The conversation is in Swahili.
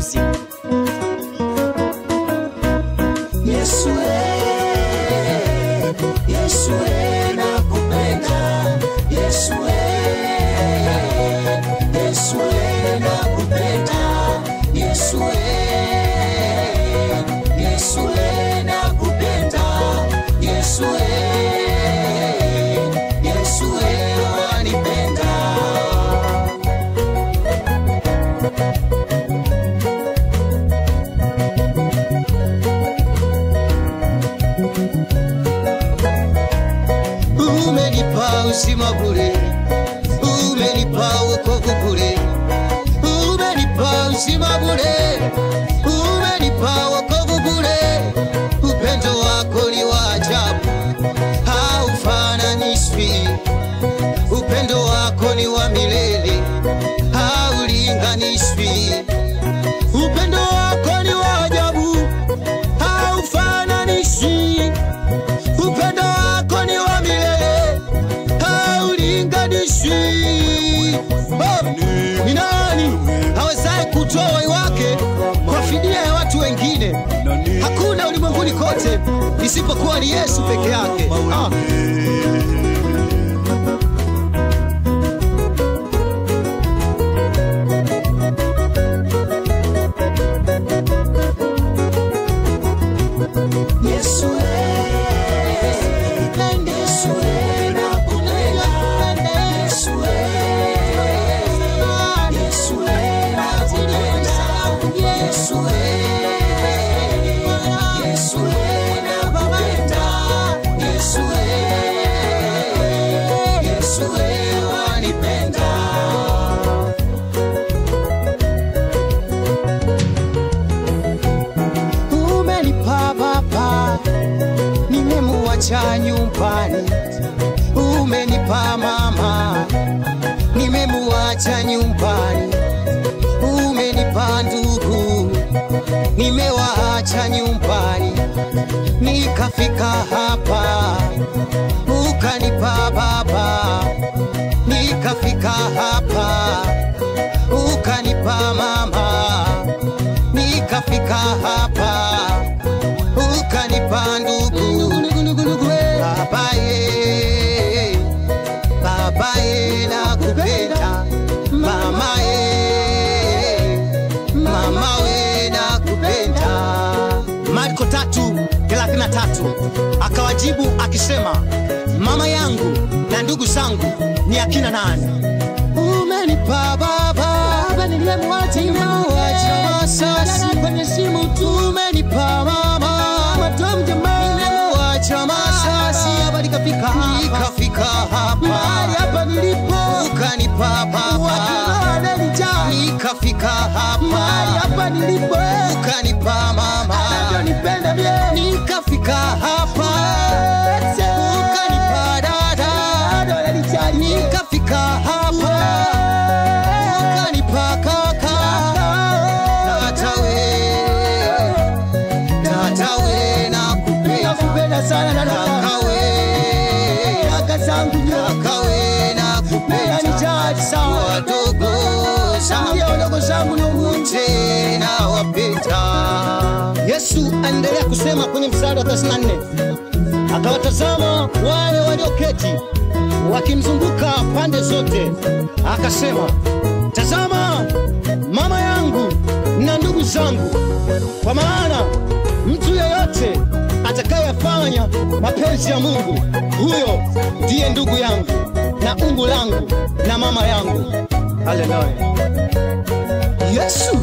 Yes, we. Yes, we. Umenipa uzima bure, umenipa Oh, ni nani hawezaye kutoa uhai wake kwa fidia ya watu wengine? Hakuna ulimwenguni kote isipokuwa ni Yesu peke yake. Ah. Nyumbani. Umenipa mama, nimemuacha nyumbani. Umenipa ndugu, nimewaacha nyumbani. Nikafika hapa, ukanipa baba, akawajibu akisema mama yangu na ndugu zangu ni akina nani? Umenipa baba baba niliyemwacha masasi kwenye simu tu umenipa mama jamaa nimemwacha masasi hapa nikafika hapa nikafika hapa. mahali hapa nilipo. Ukanipa baba. Nikafika hapa. Mahali hapa nilipo. Ukanipa mama. Anavyonipenda mie nakupenda sana kaka we kaka zangu kaka we nakupenda ni jadi sana. Wadogo zangu. Wadogo zangu na wapita Yesu aendelea kusema kwenye mstari wa 34 akawatazama wale walioketi wakimzunguka pande zote, akasema, tazama mama yangu na ndugu zangu, kwa maana atakayefanya mapenzi ya Mungu, huyo ndiye ndugu yangu na ungu langu na mama yangu. Haleluya! Yesu